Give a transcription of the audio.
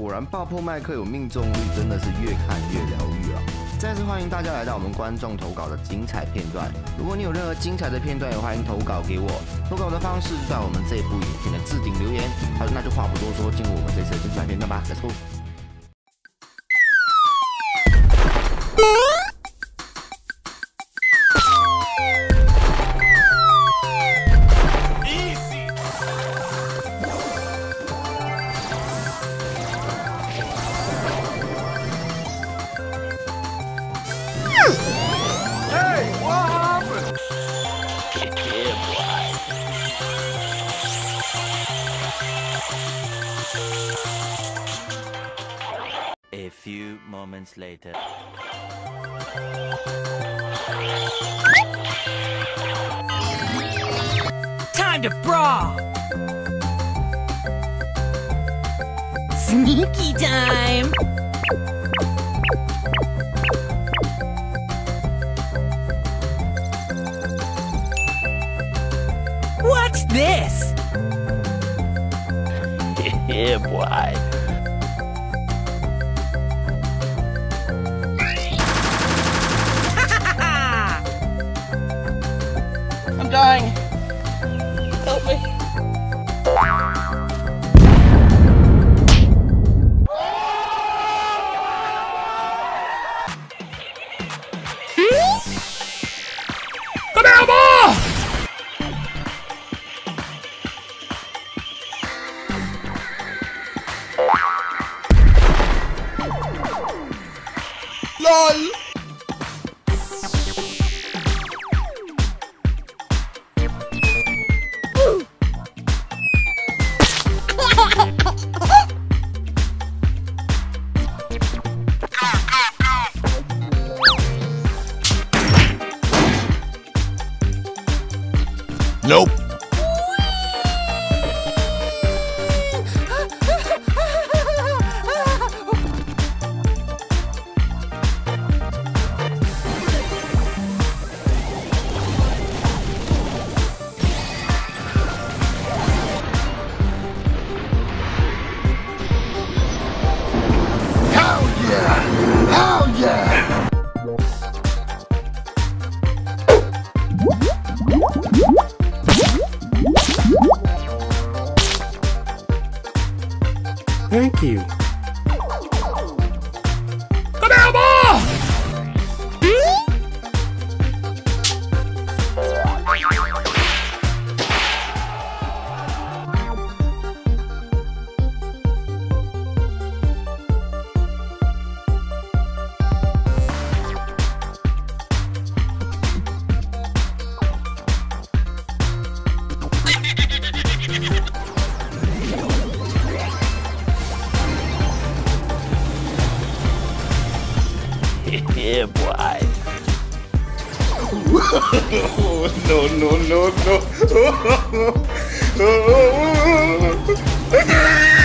果然爆破麦克有命中率，真的是越看越疗愈啊！再次欢迎大家来到我们观众投稿的精彩片段。如果你有任何精彩的片段，也欢迎投稿给我。投稿的方式就在我们这部影片的置顶留言。好，那就话不多说，进入我们这次的精彩片段吧，Let's go few moments later. Time to brawl! Sneaky time! What's this? yeah, boy. LOL Hell yeah! Yeah, boy. no, no, no, no.